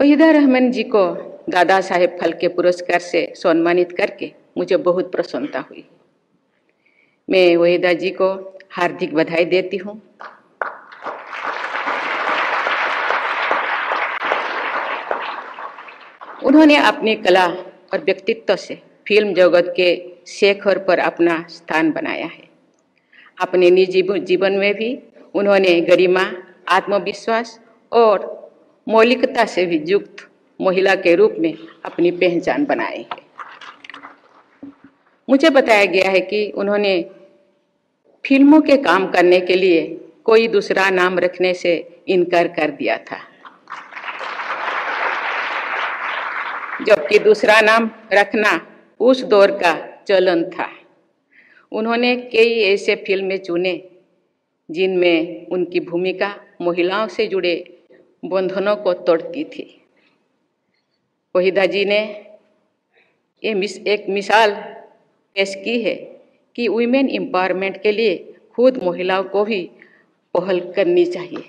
वहीदा रहमान जी को दादा साहेब फलके पुरस्कार से सम्मानित करके मुझे बहुत प्रसन्नता हुई। मैं वहीदा जी को हार्दिक बधाई देती हूँ। उन्होंने अपनी कला और व्यक्तित्व से फ़िल्म जगत के शेखर पर अपना स्थान बनाया है। अपने निजी जीवन में भी उन्होंने गरिमा, आत्मविश्वास और मौलिकता से भी युक्त महिला के रूप में अपनी पहचान बनाई है। मुझे बताया गया है कि उन्होंने फ़िल्मों के काम करने के लिए कोई दूसरा नाम रखने से इनकार कर दिया था। जबकि दूसरा नाम रखना उस दौर का चलन था। उन्होंने कई ऐसे फ़िल्में चुने जिनमें उनकी भूमिका महिलाओं से जुड़े बंधनों को तोड़ती थी। वहीदा जी ने ये मिस, एक मिसाल पेश की है कि वुमेन एम्पावरमेंट के लिए खुद महिलाओं को भी पहल करनी चाहिए।